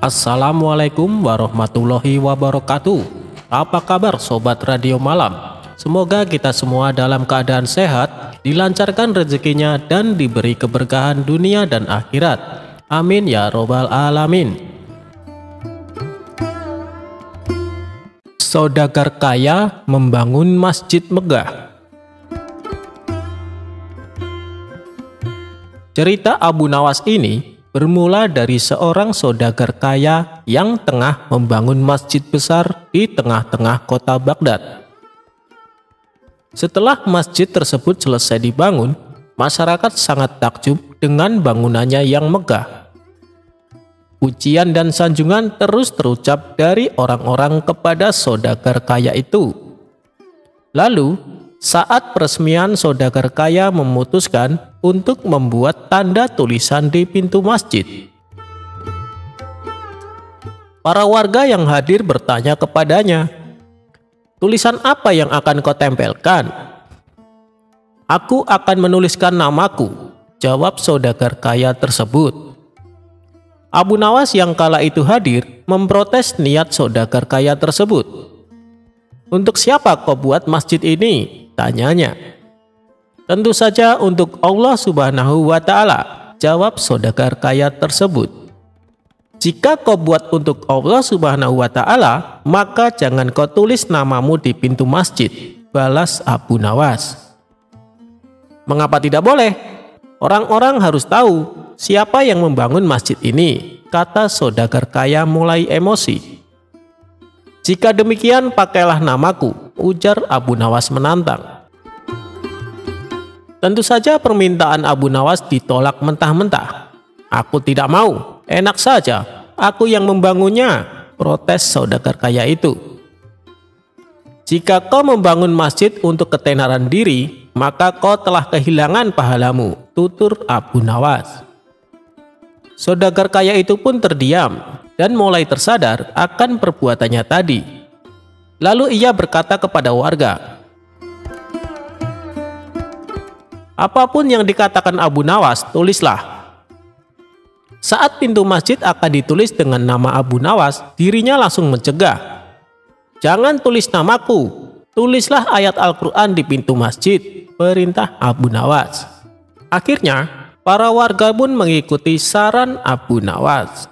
Assalamualaikum warahmatullahi wabarakatuh. Apa kabar sobat radio malam? Semoga kita semua dalam keadaan sehat, dilancarkan rezekinya dan diberi keberkahan dunia dan akhirat. Amin ya robbal alamin. Saudagar kaya membangun masjid megah. Cerita Abu Nawas ini bermula dari seorang saudagar kaya yang tengah membangun masjid besar di tengah-tengah kota Baghdad. Setelah masjid tersebut selesai dibangun, masyarakat sangat takjub dengan bangunannya yang megah. Pujian dan sanjungan terus terucap dari orang-orang kepada saudagar kaya itu. Lalu, saat peresmian saudagar kaya memutuskan untuk membuat tanda tulisan di pintu masjid. Para warga yang hadir bertanya kepadanya, "Tulisan apa yang akan kau tempelkan?" "Aku akan menuliskan namaku," jawab saudagar kaya tersebut. Abu Nawas yang kala itu hadir memprotes niat saudagar kaya tersebut. "Untuk siapa kau buat masjid ini?" tanyanya. Tentu saja untuk Allah Subhanahu wa Ta'ala, jawab saudagar kaya tersebut. Jika kau buat untuk Allah Subhanahu wa Ta'ala, maka jangan kau tulis namamu di pintu masjid, balas Abu Nawas. Mengapa tidak boleh? Orang-orang harus tahu siapa yang membangun masjid ini, kata saudagar kaya mulai emosi. Jika demikian, pakailah namaku, ujar Abu Nawas menantang. Tentu saja permintaan Abu Nawas ditolak mentah-mentah. Aku tidak mau, enak saja, aku yang membangunnya, protes saudagar kaya itu. Jika kau membangun masjid untuk ketenaran diri, maka kau telah kehilangan pahalamu, tutur Abu Nawas. Saudagar kaya itu pun terdiam dan mulai tersadar akan perbuatannya tadi. Lalu ia berkata kepada warga, Apa pun yang dikatakan Abu Nawas, tulislah. Saat pintu masjid akan ditulis dengan nama Abu Nawas, dirinya langsung mencegah. Jangan tulis namaku, tulislah ayat Al-Quran di pintu masjid, perintah Abu Nawas. Akhirnya, para warga pun mengikuti saran Abu Nawas.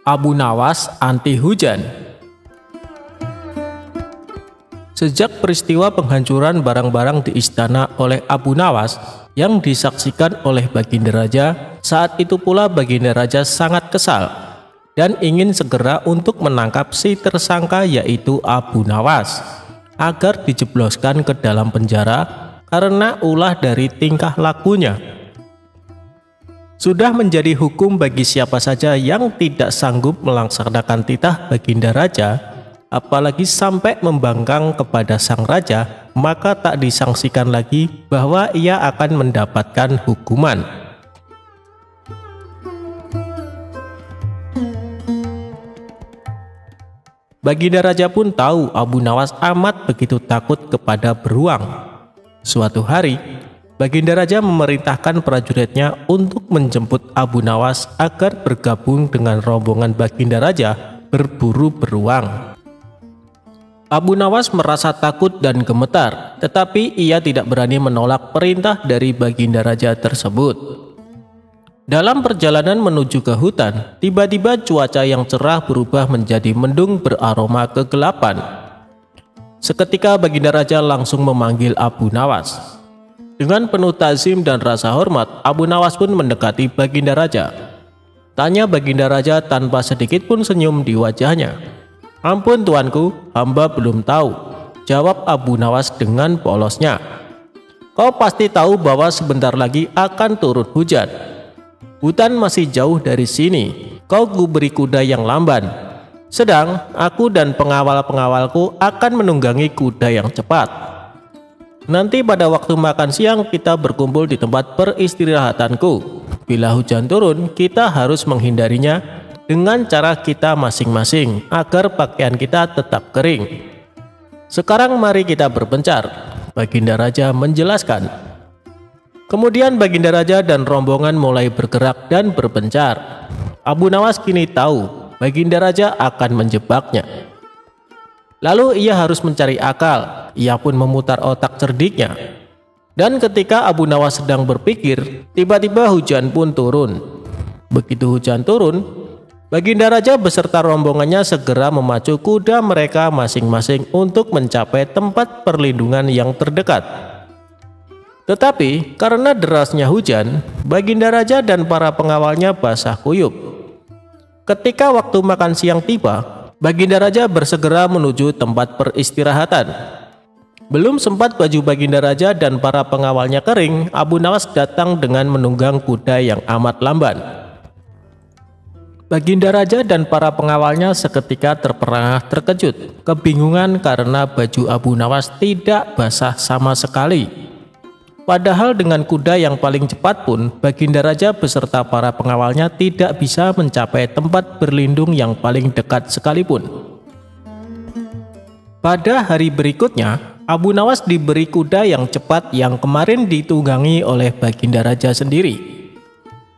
Abu Nawas anti hujan. Sejak peristiwa penghancuran barang-barang di istana oleh Abu Nawas yang disaksikan oleh Baginda Raja, saat itu pula Baginda Raja sangat kesal dan ingin segera untuk menangkap si tersangka yaitu Abu Nawas agar dijebloskan ke dalam penjara karena ulah dari tingkah lakunya sudah menjadi hukum bagi siapa saja yang tidak sanggup melaksanakan titah baginda raja, apalagi sampai membangkang kepada sang raja, maka tak disangsikan lagi bahwa ia akan mendapatkan hukuman. Baginda Raja pun tahu Abu Nawas amat begitu takut kepada beruang. Suatu hari, Baginda Raja memerintahkan prajuritnya untuk menjemput Abu Nawas agar bergabung dengan rombongan Baginda Raja berburu beruang. Abu Nawas merasa takut dan gemetar, tetapi ia tidak berani menolak perintah dari Baginda Raja tersebut. Dalam perjalanan menuju ke hutan, tiba-tiba cuaca yang cerah berubah menjadi mendung beraroma kegelapan. Seketika Baginda Raja langsung memanggil Abu Nawas. Dengan penuh tazim dan rasa hormat, Abu Nawas pun mendekati Baginda Raja. Tanya Baginda Raja tanpa sedikit pun senyum di wajahnya. Ampun tuanku, hamba belum tahu. Jawab Abu Nawas dengan polosnya. Kau pasti tahu bahwa sebentar lagi akan turun hujan. Hutan masih jauh dari sini. Kau beri kuda yang lamban. Sedang aku dan pengawal-pengawalku akan menunggangi kuda yang cepat. Nanti pada waktu makan siang kita berkumpul di tempat peristirahatanku. Bila hujan turun, kita harus menghindarinya dengan cara kita masing-masing agar pakaian kita tetap kering. Sekarang mari kita berpencar. Baginda Raja menjelaskan. Kemudian Baginda Raja dan rombongan mulai bergerak dan berpencar. Abu Nawas kini tahu Baginda Raja akan menjebaknya. Lalu ia harus mencari akal, ia pun memutar otak cerdiknya. Dan ketika Abu Nawas sedang berpikir, tiba-tiba hujan pun turun. Begitu hujan turun, Baginda Raja beserta rombongannya segera memacu kuda mereka masing-masing untuk mencapai tempat perlindungan yang terdekat. Tetapi karena derasnya hujan, Baginda Raja dan para pengawalnya basah kuyup. Ketika waktu makan siang tiba, Baginda Raja bersegera menuju tempat peristirahatan. Belum sempat baju Baginda Raja dan para pengawalnya kering, Abu Nawas datang dengan menunggang kuda yang amat lamban. Baginda Raja dan para pengawalnya seketika terperangah terkejut, kebingungan karena baju Abu Nawas tidak basah sama sekali. Padahal dengan kuda yang paling cepat pun, Baginda Raja beserta para pengawalnya tidak bisa mencapai tempat berlindung yang paling dekat sekalipun. Pada hari berikutnya, Abu Nawas diberi kuda yang cepat yang kemarin ditunggangi oleh Baginda Raja sendiri.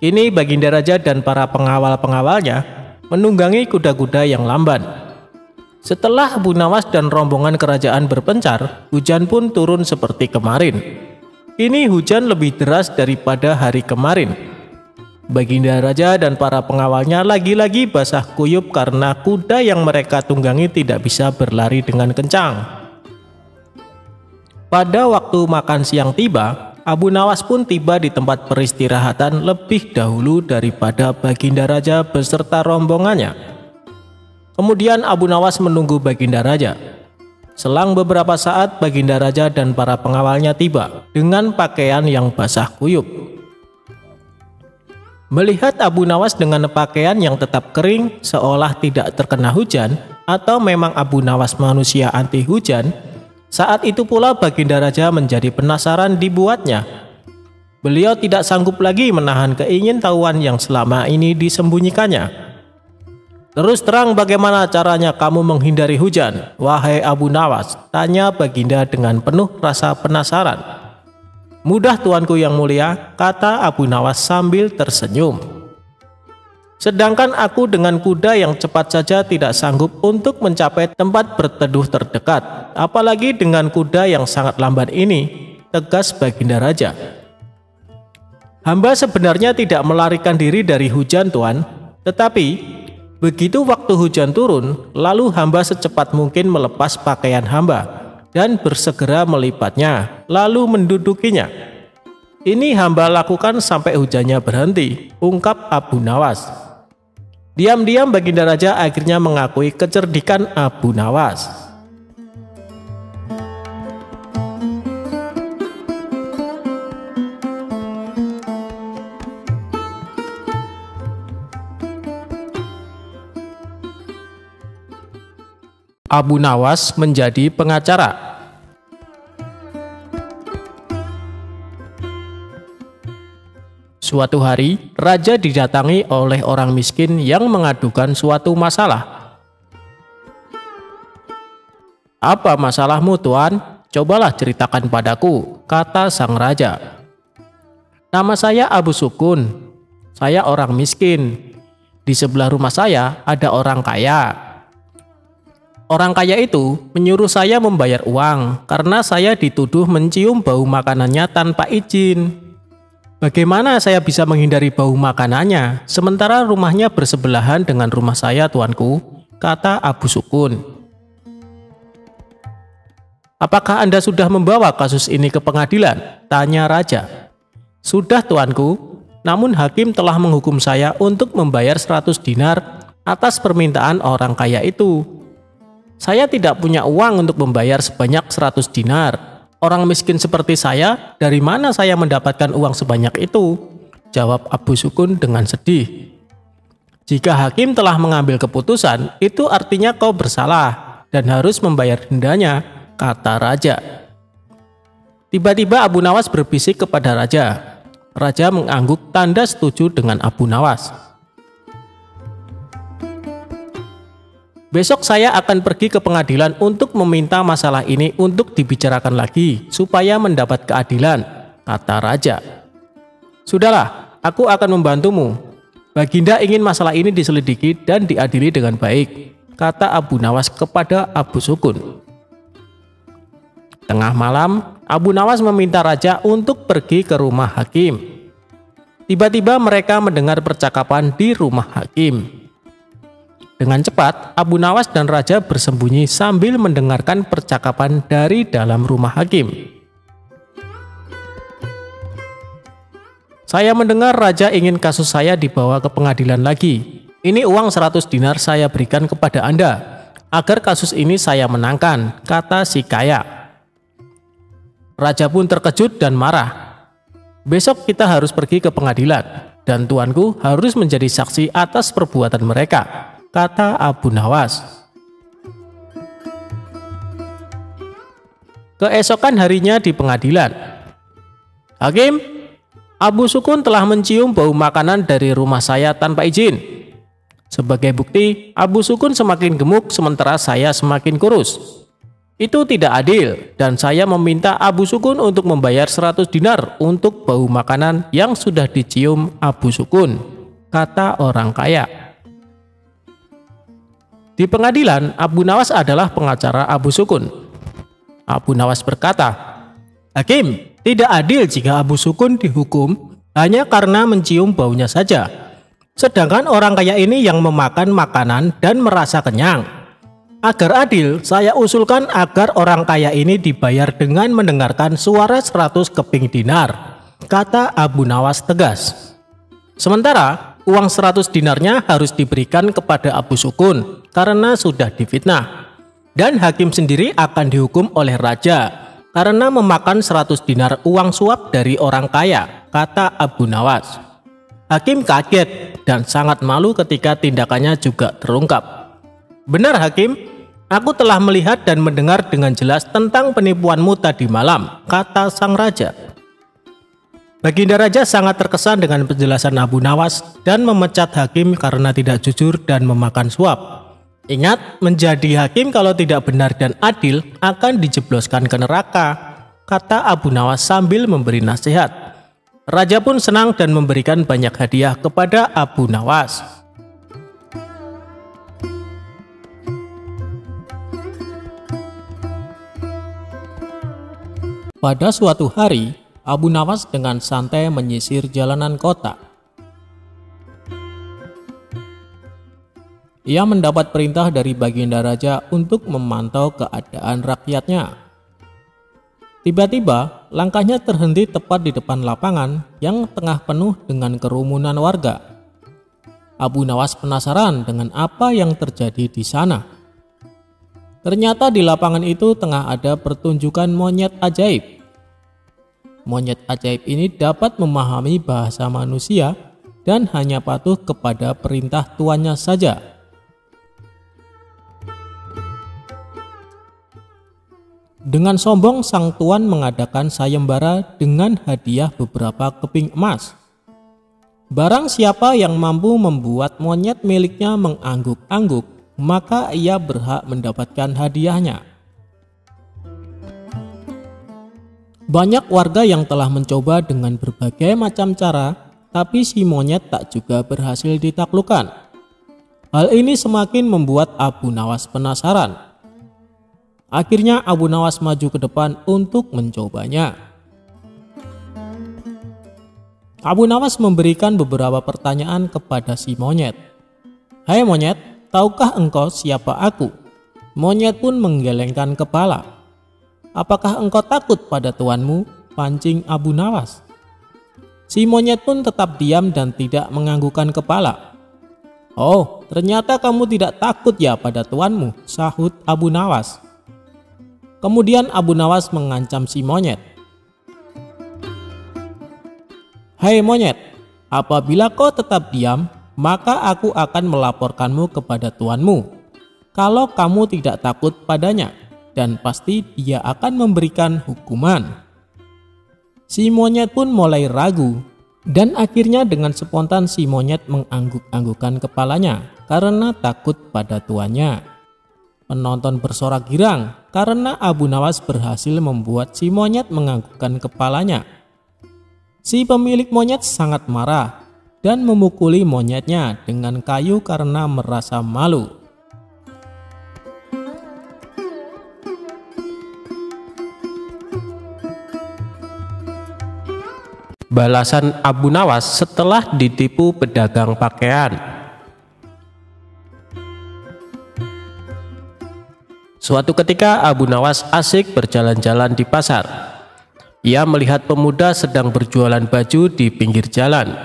Ini Baginda Raja dan para pengawal-pengawalnya menunggangi kuda-kuda yang lamban. Setelah Abu Nawas dan rombongan kerajaan berpencar, hujan pun turun seperti kemarin. Ini hujan lebih deras daripada hari kemarin. Baginda Raja dan para pengawalnya lagi-lagi basah kuyup karena kuda yang mereka tunggangi tidak bisa berlari dengan kencang. Pada waktu makan siang tiba, Abu Nawas pun tiba di tempat peristirahatan lebih dahulu daripada Baginda Raja beserta rombongannya. Kemudian Abu Nawas menunggu Baginda Raja. Selang beberapa saat Baginda Raja dan para pengawalnya tiba dengan pakaian yang basah kuyup. Melihat Abu Nawas dengan pakaian yang tetap kering seolah tidak terkena hujan atau memang Abu Nawas manusia anti hujan, saat itu pula Baginda Raja menjadi penasaran dibuatnya. Beliau tidak sanggup lagi menahan keingintahuan yang selama ini disembunyikannya. Terus terang bagaimana caranya kamu menghindari hujan, wahai Abu Nawas? Tanya Baginda dengan penuh rasa penasaran. Mudah tuanku yang mulia, kata Abu Nawas sambil tersenyum. Sedangkan aku dengan kuda yang cepat saja tidak sanggup untuk mencapai tempat berteduh terdekat, apalagi dengan kuda yang sangat lambat ini, tegas Baginda Raja. Hamba sebenarnya tidak melarikan diri dari hujan Tuan, tetapi begitu waktu hujan turun, lalu hamba secepat mungkin melepas pakaian hamba dan bersegera melipatnya, lalu mendudukinya. Ini hamba lakukan sampai hujannya berhenti, ungkap Abu Nawas. Diam-diam Baginda Raja akhirnya mengakui kecerdikan Abu Nawas. Abu Nawas menjadi pengacara Suatu hari, raja didatangi oleh orang miskin yang mengadukan suatu masalah. Apa masalahmu, Tuan? Cobalah ceritakan padaku, kata sang raja. Nama saya Abu Sukun. Saya orang miskin. Di sebelah rumah saya ada orang kaya. Orang kaya itu menyuruh saya membayar uang karena saya dituduh mencium bau makanannya tanpa izin. Bagaimana saya bisa menghindari bau makanannya, sementara rumahnya bersebelahan dengan rumah saya, tuanku? Kata Abu Sukun. Apakah Anda sudah membawa kasus ini ke pengadilan? Tanya Raja. Sudah, tuanku. Namun hakim telah menghukum saya untuk membayar 100 dinar atas permintaan orang kaya itu. Saya tidak punya uang untuk membayar sebanyak 100 dinar. Orang miskin seperti saya, dari mana saya mendapatkan uang sebanyak itu? Jawab Abu Sukun dengan sedih. Jika hakim telah mengambil keputusan, itu artinya kau bersalah dan harus membayar dendanya, kata raja. Tiba-tiba Abu Nawas berbisik kepada raja. Raja mengangguk tanda setuju dengan Abu Nawas. Besok saya akan pergi ke pengadilan untuk meminta masalah ini untuk dibicarakan lagi supaya mendapat keadilan, kata raja. Sudahlah, aku akan membantumu. Baginda ingin masalah ini diselidiki dan diadili dengan baik, kata Abu Nawas kepada Abu Sukun. Tengah malam, Abu Nawas meminta raja untuk pergi ke rumah hakim. Tiba-tiba mereka mendengar percakapan di rumah hakim. Dengan cepat, Abu Nawas dan Raja bersembunyi sambil mendengarkan percakapan dari dalam rumah hakim. Saya mendengar Raja ingin kasus saya dibawa ke pengadilan lagi. Ini uang 100 dinar saya berikan kepada Anda, agar kasus ini saya menangkan, kata si kaya. Raja pun terkejut dan marah. Besok kita harus pergi ke pengadilan, dan tuanku harus menjadi saksi atas perbuatan mereka kata Abu Nawas. Keesokan harinya di pengadilan. Hakim, Abu Sukun telah mencium bau makanan dari rumah saya tanpa izin. Sebagai bukti, Abu Sukun semakin gemuk sementara saya semakin kurus. Itu tidak adil dan saya meminta Abu Sukun untuk membayar 100 dinar untuk bau makanan yang sudah dicium Abu Sukun, kata orang kaya. Di pengadilan, Abu Nawas adalah pengacara Abu Sukun. Abu Nawas berkata, Hakim, tidak adil jika Abu Sukun dihukum hanya karena mencium baunya saja. Sedangkan orang kaya ini yang memakan makanan dan merasa kenyang. Agar adil, saya usulkan agar orang kaya ini dibayar dengan mendengarkan suara 100 keping dinar, kata Abu Nawas tegas. Sementara uang 100 dinarnya harus diberikan kepada Abu Sukun karena sudah difitnah. Dan hakim sendiri akan dihukum oleh raja karena memakan 100 dinar uang suap dari orang kaya, kata Abu Nawas. Hakim kaget dan sangat malu ketika tindakannya juga terungkap. Benar Hakim, aku telah melihat dan mendengar dengan jelas tentang penipuanmu tadi malam, kata sang raja. Baginda Raja sangat terkesan dengan penjelasan Abu Nawas dan memecat hakim karena tidak jujur dan memakan suap. Ingat, menjadi hakim kalau tidak benar dan adil akan dijebloskan ke neraka, kata Abu Nawas sambil memberi nasihat. Raja pun senang dan memberikan banyak hadiah kepada Abu Nawas. Pada suatu hari, Abu Nawas dengan santai menyisir jalanan kota. Ia mendapat perintah dari baginda raja untuk memantau keadaan rakyatnya. Tiba-tiba, langkahnya terhenti tepat di depan lapangan yang tengah penuh dengan kerumunan warga. Abu Nawas penasaran dengan apa yang terjadi di sana. Ternyata di lapangan itu tengah ada pertunjukan monyet ajaib Monyet ajaib ini dapat memahami bahasa manusia dan hanya patuh kepada perintah tuannya saja. Dengan sombong sang tuan mengadakan sayembara dengan hadiah beberapa keping emas. Barang siapa yang mampu membuat monyet miliknya mengangguk-angguk, maka ia berhak mendapatkan hadiahnya. Banyak warga yang telah mencoba dengan berbagai macam cara, tapi si monyet tak juga berhasil ditaklukkan. Hal ini semakin membuat Abu Nawas penasaran. Akhirnya Abu Nawas maju ke depan untuk mencobanya. Abu Nawas memberikan beberapa pertanyaan kepada si monyet. Hai monyet, tahukah engkau siapa aku? Monyet pun menggelengkan kepala. Apakah engkau takut pada tuanmu? Pancing Abu Nawas. Si monyet pun tetap diam dan tidak menganggukkan kepala. Oh, ternyata kamu tidak takut ya pada tuanmu, sahut Abu Nawas. Kemudian Abu Nawas mengancam si monyet. Hai monyet, apabila kau tetap diam, maka aku akan melaporkanmu kepada tuanmu. Kalau kamu tidak takut padanya, dan pasti dia akan memberikan hukuman. Si monyet pun mulai ragu dan akhirnya dengan spontan si monyet mengangguk-anggukkan kepalanya karena takut pada tuannya. Penonton bersorak girang karena Abu Nawas berhasil membuat si monyet menganggukkan kepalanya. Si pemilik monyet sangat marah dan memukuli monyetnya dengan kayu karena merasa malu. Balasan Abu Nawas setelah ditipu pedagang pakaian. Suatu ketika Abu Nawas asik berjalan-jalan di pasar. Ia melihat pemuda sedang berjualan baju di pinggir jalan.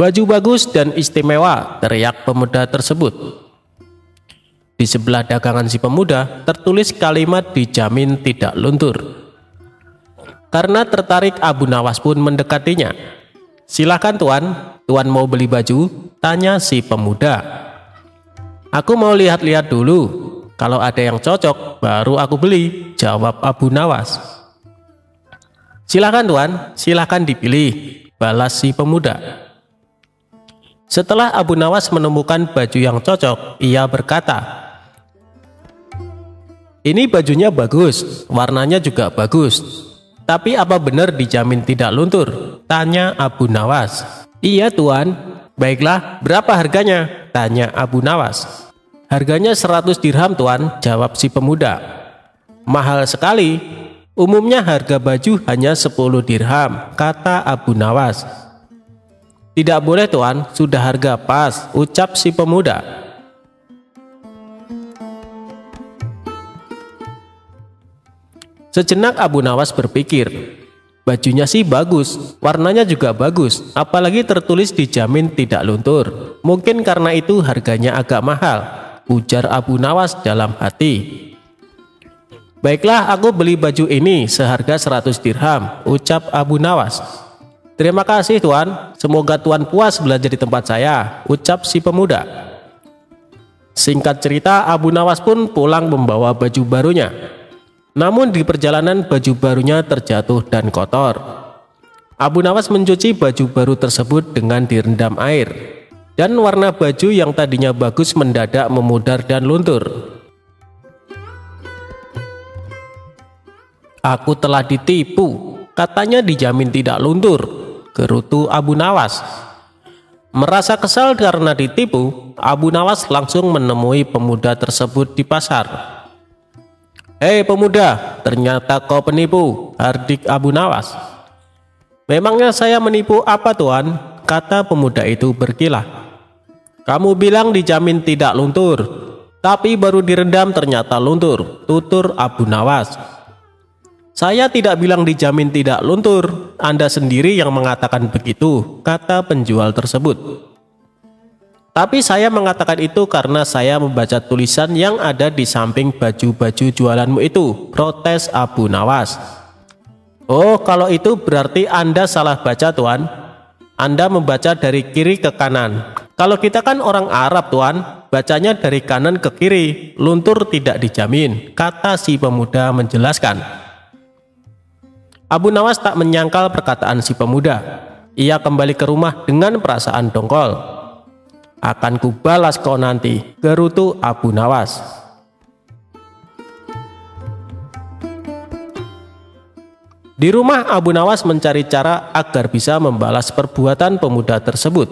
Baju bagus dan istimewa, teriak pemuda tersebut. Di sebelah dagangan si pemuda tertulis kalimat dijamin tidak luntur. Karena tertarik Abu Nawas pun mendekatinya. Silakan tuan, tuan mau beli baju? Tanya si pemuda. Aku mau lihat-lihat dulu. Kalau ada yang cocok, baru aku beli, jawab Abu Nawas. Silakan tuan, silakan dipilih, balas si pemuda. Setelah Abu Nawas menemukan baju yang cocok, ia berkata, Ini bajunya bagus, warnanya juga bagus. Tapi apa benar dijamin tidak luntur? Tanya Abu Nawas. Iya tuan. Baiklah, berapa harganya? Tanya Abu Nawas. Harganya 100 dirham tuan, jawab si pemuda. Mahal sekali, umumnya harga baju hanya 10 dirham, kata Abu Nawas. Tidak boleh tuan, sudah harga pas, ucap si pemuda. Sejenak Abu Nawas berpikir, Bajunya sih bagus, warnanya juga bagus, apalagi tertulis dijamin tidak luntur. Mungkin karena itu harganya agak mahal, ujar Abu Nawas dalam hati. Baiklah, aku beli baju ini seharga 100 dirham, ucap Abu Nawas. Terima kasih tuan, semoga tuan puas belajar di tempat saya, ucap si pemuda. Singkat cerita, Abu Nawas pun pulang membawa baju barunya. Namun di perjalanan baju barunya terjatuh dan kotor. Abu Nawas mencuci baju baru tersebut dengan direndam air. Dan warna baju yang tadinya bagus mendadak memudar dan luntur. Aku telah ditipu, katanya dijamin tidak luntur, gerutu Abu Nawas. Merasa kesal karena ditipu, Abu Nawas langsung menemui pemuda tersebut di pasar. Hei pemuda, ternyata kau penipu, hardik Abu Nawas. Memangnya saya menipu apa tuan? Kata pemuda itu berkilah. Kamu bilang dijamin tidak luntur, tapi baru direndam ternyata luntur, tutur Abu Nawas. Saya tidak bilang dijamin tidak luntur, Anda sendiri yang mengatakan begitu, kata penjual tersebut. Tapi saya mengatakan itu karena saya membaca tulisan yang ada di samping baju-baju jualanmu itu, protes Abu Nawas. Oh, kalau itu berarti Anda salah baca, Tuan. Anda membaca dari kiri ke kanan. Kalau kita kan orang Arab, Tuan, bacanya dari kanan ke kiri, luntur tidak dijamin, kata si pemuda menjelaskan. Abu Nawas tak menyangkal perkataan si pemuda. Ia kembali ke rumah dengan perasaan dongkol akan kubalas kau nanti, gerutu Abu Nawas. Di rumah Abu Nawas mencari cara agar bisa membalas perbuatan pemuda tersebut.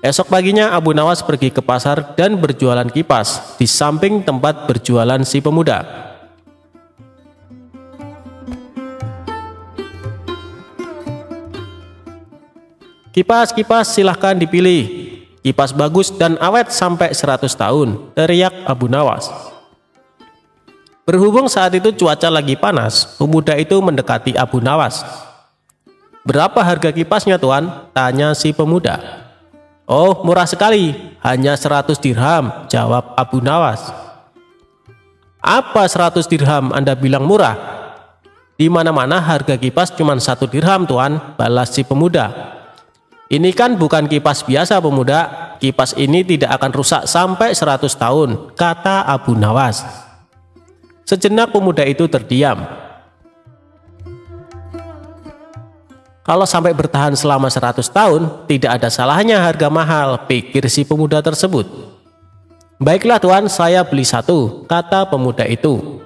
Esok paginya Abu Nawas pergi ke pasar dan berjualan kipas di samping tempat berjualan si pemuda. Kipas-kipas silahkan dipilih, Kipas bagus dan awet sampai 100 tahun, teriak Abu Nawas. Berhubung saat itu cuaca lagi panas, pemuda itu mendekati Abu Nawas. Berapa harga kipasnya tuan? Tanya si pemuda. Oh murah sekali, hanya 100 dirham, jawab Abu Nawas. Apa 100 dirham Anda bilang murah? Di mana-mana harga kipas cuma satu dirham tuan, balas si pemuda. Ini kan bukan kipas biasa pemuda, kipas ini tidak akan rusak sampai 100 tahun, kata Abu Nawas. Sejenak pemuda itu terdiam. Kalau sampai bertahan selama 100 tahun, tidak ada salahnya harga mahal, pikir si pemuda tersebut. Baiklah tuan, saya beli satu, kata pemuda itu.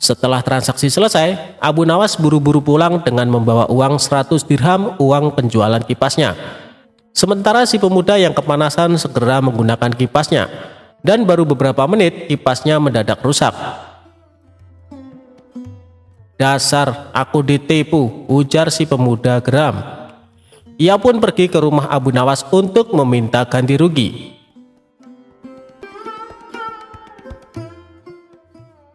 Setelah transaksi selesai, Abu Nawas buru-buru pulang dengan membawa uang 100 dirham uang penjualan kipasnya. Sementara si pemuda yang kepanasan segera menggunakan kipasnya, dan baru beberapa menit kipasnya mendadak rusak. Dasar, aku ditipu, ujar si pemuda geram. Ia pun pergi ke rumah Abu Nawas untuk meminta ganti rugi.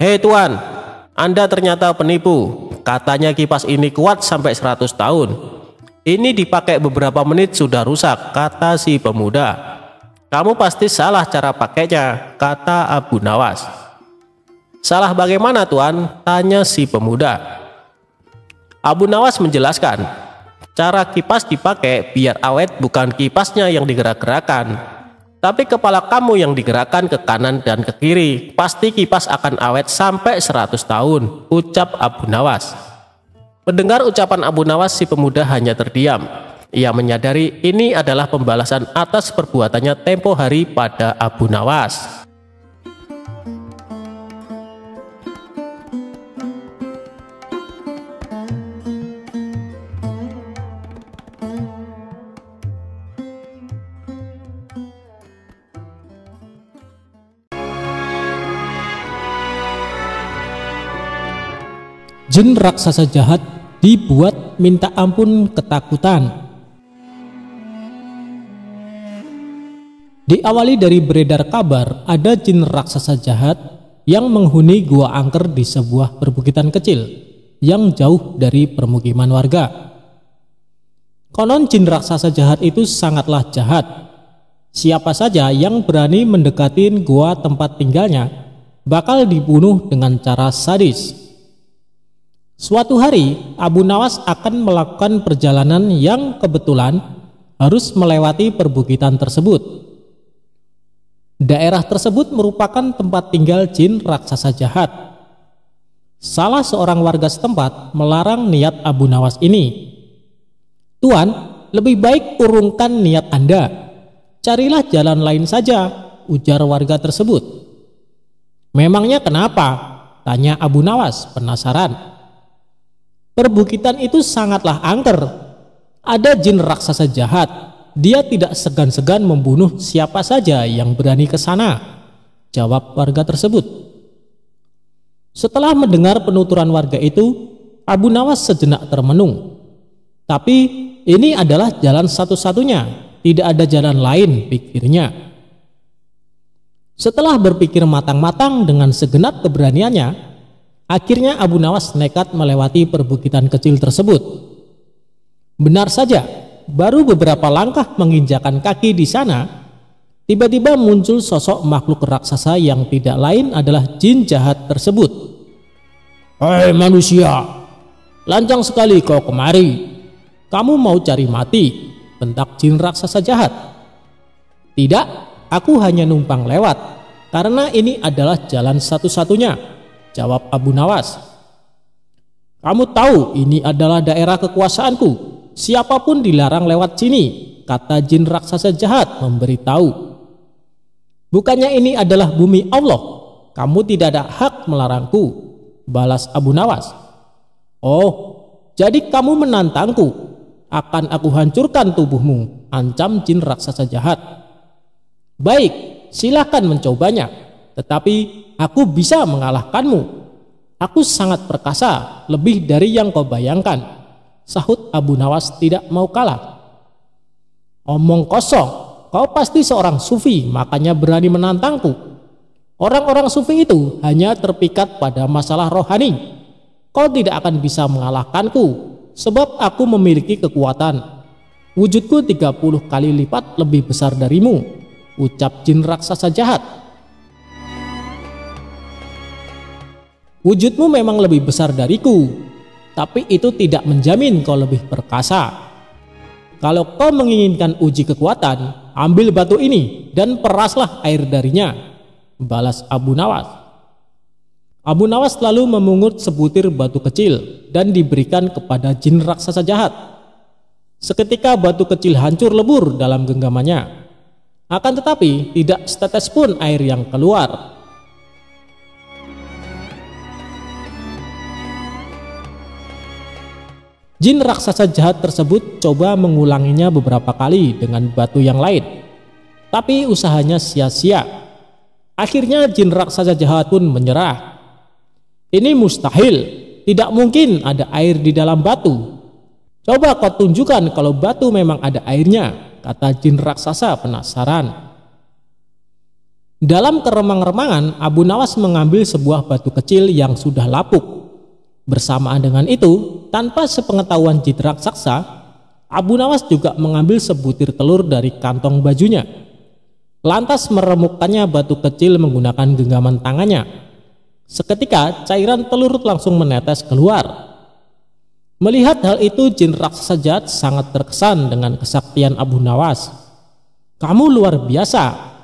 Hei tuan, anda ternyata penipu. Katanya kipas ini kuat sampai 100 tahun. Ini dipakai beberapa menit sudah rusak, kata si pemuda. Kamu pasti salah cara pakainya, kata Abu Nawas. Salah bagaimana tuan? Tanya si pemuda. Abu Nawas menjelaskan, cara kipas dipakai biar awet bukan kipasnya yang digerak-gerakan, tapi kepala kamu yang digerakkan ke kanan dan ke kiri, pasti kipas akan awet sampai 100 tahun, ucap Abu Nawas. Mendengar ucapan Abu Nawas, si pemuda hanya terdiam. Ia menyadari ini adalah pembalasan atas perbuatannya tempo hari pada Abu Nawas. Jin raksasa jahat dibuat minta ampun ketakutan. Diawali dari beredar kabar ada jin raksasa jahat yang menghuni gua angker di sebuah perbukitan kecil yang jauh dari permukiman warga. Konon jin raksasa jahat itu sangatlah jahat. Siapa saja yang berani mendekati gua tempat tinggalnya bakal dibunuh dengan cara sadis. Suatu hari, Abu Nawas akan melakukan perjalanan yang kebetulan harus melewati perbukitan tersebut. Daerah tersebut merupakan tempat tinggal jin raksasa jahat. Salah seorang warga setempat melarang niat Abu Nawas ini. Tuan, lebih baik urungkan niat Anda. Carilah jalan lain saja, ujar warga tersebut. Memangnya kenapa? Tanya Abu Nawas penasaran. Perbukitan itu sangatlah angker. Ada jin raksasa jahat. Dia tidak segan-segan membunuh siapa saja yang berani ke sana. Jawab warga tersebut. Setelah mendengar penuturan warga itu, Abu Nawas sejenak termenung. Tapi ini adalah jalan satu-satunya, tidak ada jalan lain, pikirnya. Setelah berpikir matang-matang dengan segenap keberaniannya, Akhirnya Abu Nawas nekat melewati perbukitan kecil tersebut. Benar saja, baru beberapa langkah menginjakan kaki di sana, tiba-tiba muncul sosok makhluk raksasa yang tidak lain adalah jin jahat tersebut. Hei manusia, lancang sekali kau kemari. Kamu mau cari mati, bentak jin raksasa jahat. Tidak, aku hanya numpang lewat, karena ini adalah jalan satu-satunya Jawab Abu Nawas. Kamu tahu ini adalah daerah kekuasaanku. Siapa pun dilarang lewat sini, kata jin raksasa jahat memberitahu. Bukannya ini adalah bumi Allah. Kamu tidak ada hak melarangku, balas Abu Nawas. Oh, jadi kamu menantangku. Akan aku hancurkan tubuhmu, ancam jin raksasa jahat. Baik, silahkan mencobanya. Tetapi aku bisa mengalahkanmu. Aku sangat perkasa, lebih dari yang kau bayangkan. Sahut Abu Nawas tidak mau kalah. Omong kosong, kau pasti seorang sufi, makanya berani menantangku. Orang-orang sufi itu hanya terpikat pada masalah rohani. Kau tidak akan bisa mengalahkanku, sebab aku memiliki kekuatan. Wujudku 30 kali lipat lebih besar darimu, ucap jin raksasa jahat Wujudmu memang lebih besar dariku, tapi itu tidak menjamin kau lebih perkasa. Kalau kau menginginkan uji kekuatan, ambil batu ini dan peraslah air darinya. Balas Abu Nawas. Abu Nawas lalu memungut sebutir batu kecil dan diberikan kepada jin raksasa jahat. Seketika batu kecil hancur lebur dalam genggamannya. Akan tetapi tidak setetes pun air yang keluar. Jin raksasa jahat tersebut coba mengulanginya beberapa kali dengan batu yang lain. Tapi usahanya sia-sia. Akhirnya jin raksasa jahat pun menyerah. Ini mustahil, tidak mungkin ada air di dalam batu. Coba kau tunjukkan kalau batu memang ada airnya, kata jin raksasa penasaran. Dalam keremang-remangan, Abu Nawas mengambil sebuah batu kecil yang sudah lapuk Bersamaan dengan itu, tanpa sepengetahuan jin raksasa, Abu Nawas juga mengambil sebutir telur dari kantong bajunya. Lantas meremukkannya batu kecil menggunakan genggaman tangannya. Seketika cairan telur langsung menetes keluar. Melihat hal itu jin raksasa jahat sangat terkesan dengan kesaktian Abu Nawas. Kamu luar biasa.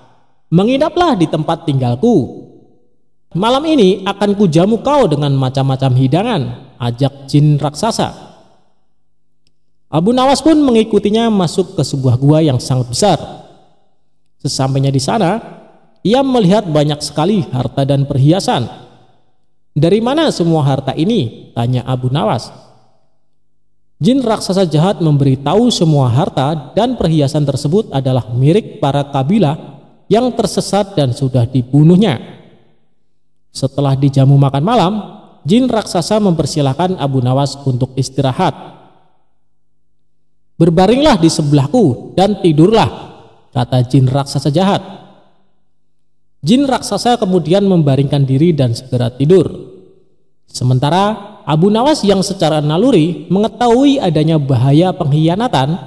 Menginaplah di tempat tinggalku, Malam ini akan kujamu kau dengan macam-macam hidangan, ajak jin raksasa. Abu Nawas pun mengikutinya masuk ke sebuah gua yang sangat besar. Sesampainya di sana, ia melihat banyak sekali harta dan perhiasan. Dari mana semua harta ini? Tanya Abu Nawas. Jin raksasa jahat memberitahu semua harta dan perhiasan tersebut adalah milik para kabilah yang tersesat dan sudah dibunuhnya. Setelah dijamu makan malam, jin raksasa mempersilahkan Abu Nawas untuk istirahat. Berbaringlah di sebelahku dan tidurlah, kata jin raksasa jahat. Jin raksasa kemudian membaringkan diri dan segera tidur. Sementara Abu Nawas yang secara naluri mengetahui adanya bahaya pengkhianatan,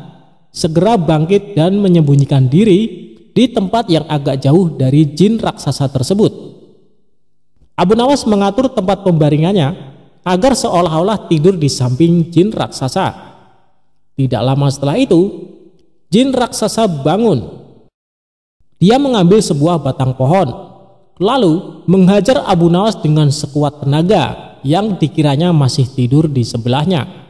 segera bangkit dan menyembunyikan diri di tempat yang agak jauh dari jin raksasa tersebut. Abu Nawas mengatur tempat pembaringannya agar seolah-olah tidur di samping jin raksasa. Tidak lama setelah itu, jin raksasa bangun. Dia mengambil sebuah batang pohon, lalu menghajar Abu Nawas dengan sekuat tenaga yang dikiranya masih tidur di sebelahnya.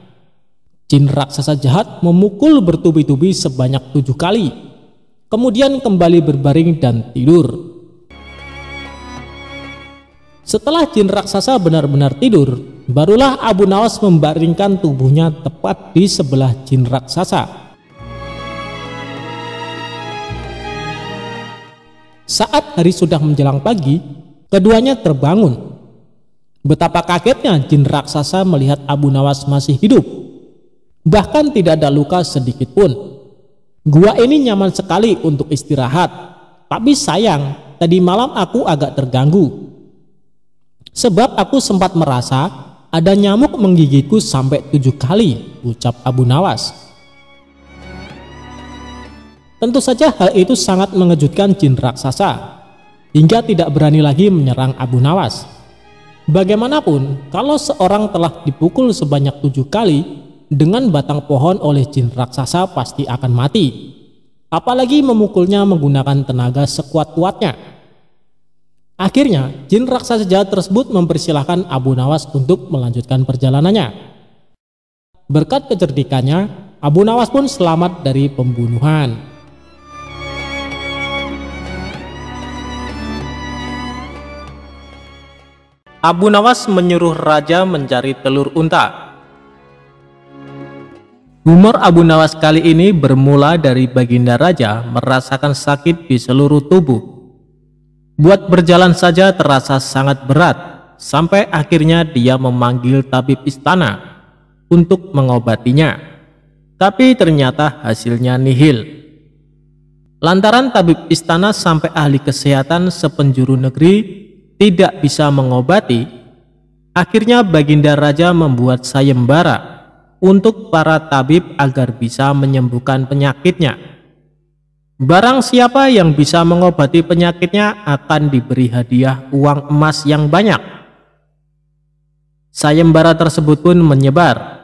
Jin raksasa jahat memukul bertubi-tubi sebanyak tujuh kali, kemudian kembali berbaring dan tidur. Setelah jin raksasa benar-benar tidur, barulah Abu Nawas membaringkan tubuhnya tepat di sebelah jin raksasa. Saat hari sudah menjelang pagi, keduanya terbangun. Betapa kagetnya jin raksasa melihat Abu Nawas masih hidup. Bahkan tidak ada luka sedikit pun. Gua ini nyaman sekali untuk istirahat. Tapi sayang, tadi malam aku agak terganggu Sebab aku sempat merasa ada nyamuk menggigitku sampai tujuh kali, ucap Abu Nawas. Tentu saja hal itu sangat mengejutkan jin raksasa, hingga tidak berani lagi menyerang Abu Nawas. Bagaimanapun, kalau seorang telah dipukul sebanyak tujuh kali dengan batang pohon oleh jin raksasa pasti akan mati. Apalagi memukulnya menggunakan tenaga sekuat-kuatnya. Akhirnya, jin raksasa jahat tersebut mempersilahkan Abu Nawas untuk melanjutkan perjalanannya. Berkat kecerdikannya, Abu Nawas pun selamat dari pembunuhan. Abu Nawas menyuruh raja mencari telur unta. Humor Abu Nawas kali ini bermula dari baginda raja merasakan sakit di seluruh tubuh Buat berjalan saja terasa sangat berat, sampai akhirnya dia memanggil tabib istana untuk mengobatinya. Tapi ternyata hasilnya nihil. Lantaran tabib istana sampai ahli kesehatan sepenjuru negeri tidak bisa mengobati, akhirnya baginda raja membuat sayembara untuk para tabib agar bisa menyembuhkan penyakitnya. Barang siapa yang bisa mengobati penyakitnya akan diberi hadiah uang emas yang banyak. Sayembara tersebut pun menyebar.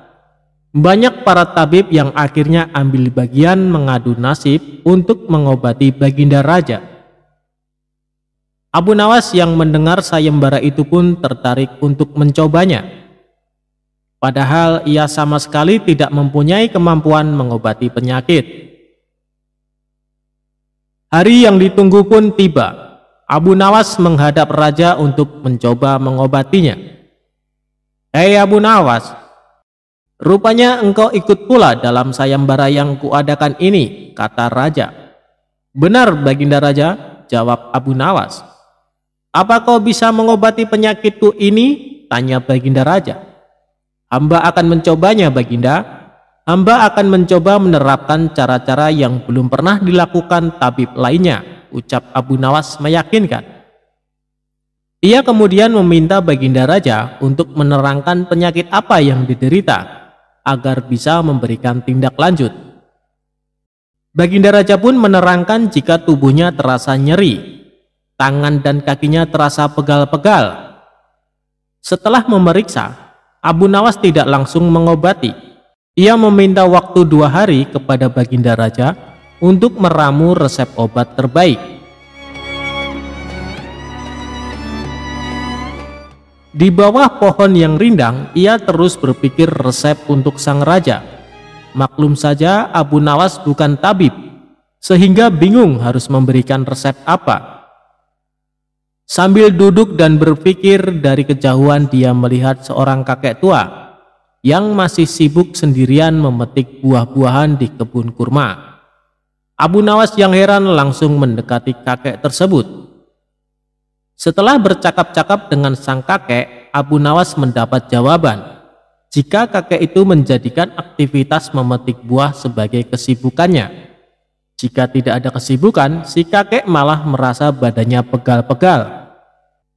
Banyak para tabib yang akhirnya ambil bagian mengadu nasib untuk mengobati baginda raja. Abu Nawas yang mendengar sayembara itu pun tertarik untuk mencobanya. Padahal ia sama sekali tidak mempunyai kemampuan mengobati penyakit. Hari yang ditunggu pun tiba. Abu Nawas menghadap raja untuk mencoba mengobatinya. Hei Abu Nawas, rupanya engkau ikut pula dalam sayembara yang kuadakan ini, kata raja. Benar baginda raja, jawab Abu Nawas. Apa kau bisa mengobati penyakitku ini? Tanya baginda raja. Hamba akan mencobanya baginda. Hamba akan mencoba menerapkan cara-cara yang belum pernah dilakukan tabib lainnya, ucap Abu Nawas meyakinkan. Ia kemudian meminta baginda raja untuk menerangkan penyakit apa yang diderita agar bisa memberikan tindak lanjut. Baginda raja pun menerangkan jika tubuhnya terasa nyeri, tangan dan kakinya terasa pegal-pegal. Setelah memeriksa, Abu Nawas tidak langsung mengobati. Ia meminta waktu dua hari kepada Baginda Raja untuk meramu resep obat terbaik. Di bawah pohon yang rindang, ia terus berpikir resep untuk sang raja. Maklum saja Abu Nawas bukan tabib, sehingga bingung harus memberikan resep apa. Sambil duduk dan berpikir dari kejauhan dia melihat seorang kakek tua yang masih sibuk sendirian memetik buah-buahan di kebun kurma. Abu Nawas yang heran langsung mendekati kakek tersebut. Setelah bercakap-cakap dengan sang kakek, Abu Nawas mendapat jawaban jika kakek itu menjadikan aktivitas memetik buah sebagai kesibukannya. Jika tidak ada kesibukan, si kakek malah merasa badannya pegal-pegal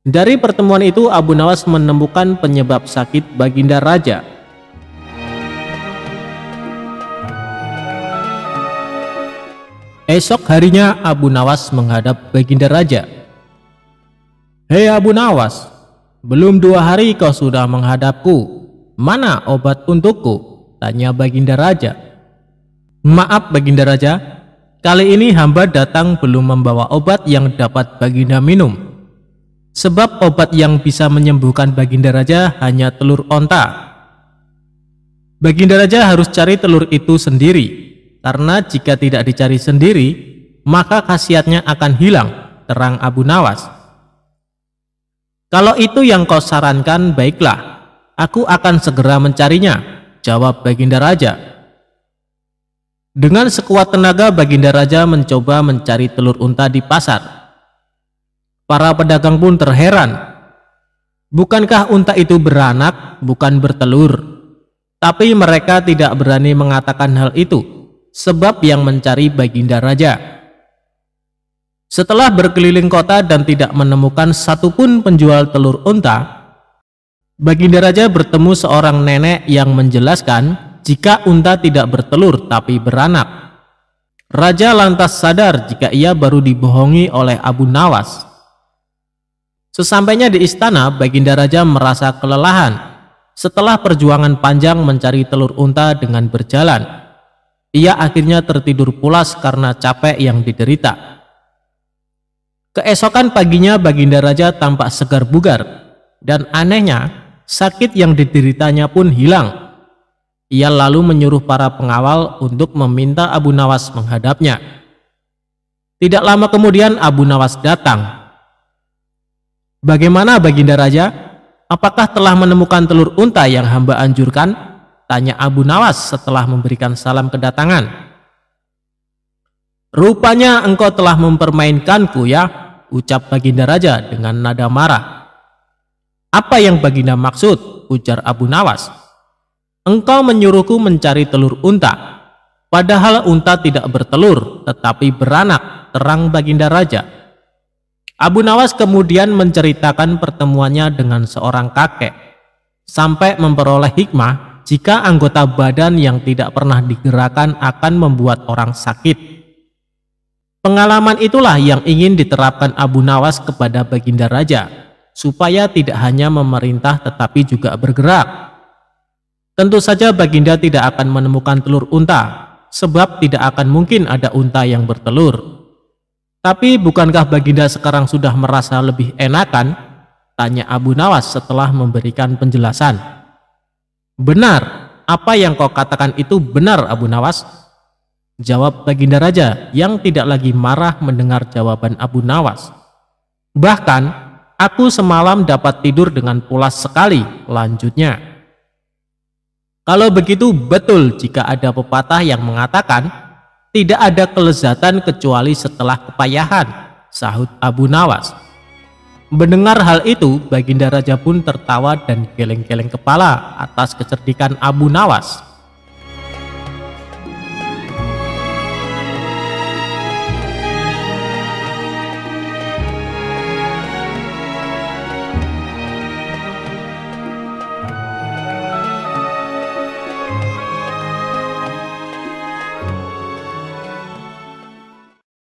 dari pertemuan itu Abu Nawas menemukan penyebab sakit Baginda Raja. Esok harinya Abu Nawas menghadap Baginda Raja. Hei Abu Nawas, belum dua hari kau sudah menghadapku. Mana obat untukku? Tanya Baginda Raja. Maaf Baginda Raja, kali ini hamba datang belum membawa obat yang dapat Baginda minum. Sebab obat yang bisa menyembuhkan Baginda Raja hanya telur onta. Baginda Raja harus cari telur itu sendiri, karena jika tidak dicari sendiri, maka khasiatnya akan hilang, terang Abu Nawas. Kalau itu yang kau sarankan, baiklah, aku akan segera mencarinya, jawab Baginda Raja. Dengan sekuat tenaga Baginda Raja mencoba mencari telur unta di pasar, Para pedagang pun terheran. Bukankah unta itu beranak, bukan bertelur? Tapi mereka tidak berani mengatakan hal itu, sebab yang mencari baginda raja. Setelah berkeliling kota dan tidak menemukan satupun penjual telur unta, Baginda Raja bertemu seorang nenek yang menjelaskan jika unta tidak bertelur tapi beranak. Raja lantas sadar jika ia baru dibohongi oleh Abu Nawas. Sesampainya di istana, Baginda Raja merasa kelelahan setelah perjuangan panjang mencari telur unta dengan berjalan. Ia akhirnya tertidur pulas karena capek yang diderita. Keesokan paginya Baginda Raja tampak segar bugar dan anehnya sakit yang dideritanya pun hilang. Ia lalu menyuruh para pengawal untuk meminta Abu Nawas menghadapnya. Tidak lama kemudian Abu Nawas datang Bagaimana Baginda Raja? Apakah telah menemukan telur unta yang hamba anjurkan? Tanya Abu Nawas setelah memberikan salam kedatangan. Rupanya engkau telah mempermainkanku ya, ucap Baginda Raja dengan nada marah. Apa yang Baginda maksud? ujar Abu Nawas. Engkau menyuruhku mencari telur unta, padahal unta tidak bertelur tetapi beranak, terang Baginda Raja. Abu Nawas kemudian menceritakan pertemuannya dengan seorang kakek sampai memperoleh hikmah jika anggota badan yang tidak pernah digerakkan akan membuat orang sakit. Pengalaman itulah yang ingin diterapkan Abu Nawas kepada Baginda Raja supaya tidak hanya memerintah tetapi juga bergerak. Tentu saja Baginda tidak akan menemukan telur unta sebab tidak akan mungkin ada unta yang bertelur. Tapi bukankah Baginda sekarang sudah merasa lebih enakan? Tanya Abu Nawas setelah memberikan penjelasan. Benar, apa yang kau katakan itu benar Abu Nawas. Jawab Baginda Raja yang tidak lagi marah mendengar jawaban Abu Nawas. Bahkan, aku semalam dapat tidur dengan pulas sekali, lanjutnya. Kalau begitu betul jika ada pepatah yang mengatakan, tidak ada kelezatan kecuali setelah kepayahan, sahut Abu Nawas. Mendengar hal itu, Baginda Raja pun tertawa dan geleng-geleng kepala atas kecerdikan Abu Nawas.